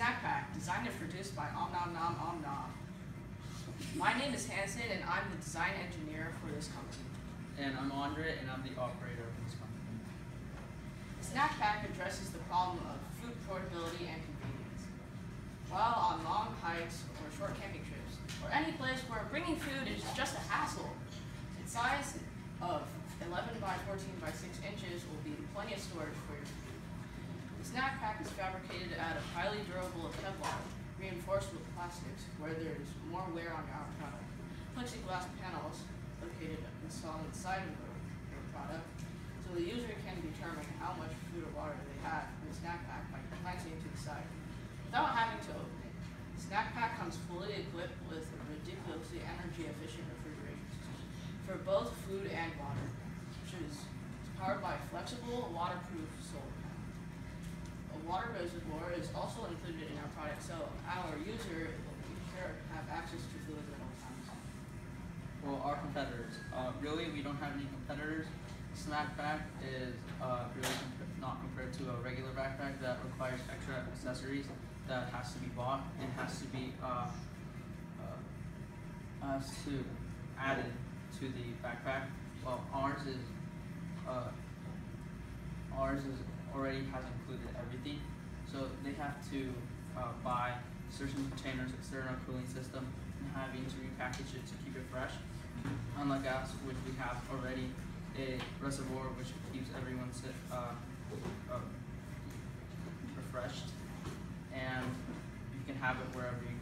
Snack Pack, designed and produced by Om Nom Nom Om Nom. My name is Hanson, and I'm the design engineer for this company. And I'm Andre, and I'm the operator of this company. The Snack Pack addresses the problem of food portability and convenience. While on long hikes or short camping trips, or any place where bringing food is just a hassle, its size of 11 by 14 by 6 inches will be plenty of storage for your snack pack is fabricated out of highly durable Kevlar, reinforced with plastics, where there is more wear on our product. Plexiglass panels located installed inside of the product, so the user can determine how much food or water they have in the snack pack by glancing to the side, without having to open it. The snack pack comes fully equipped with a ridiculously energy efficient refrigeration system for both food and water, which is powered by flexible, waterproof solar water reservoir is also included in our product, so our user will have access to fluids at all times. Well, our competitors. Uh, really, we don't have any competitors. Snack Pack is uh, really comp- not compared to a regular backpack that requires extra accessories that has to be bought and has to be uh, uh, has to added to the backpack. Well, ours is uh, ours is already has included everything, so they have to uh, buy certain containers, external cooling system, and having to repackage it to keep it fresh. Unlike us, which we have already a reservoir which keeps everyone uh, uh, refreshed, and you can have it wherever you.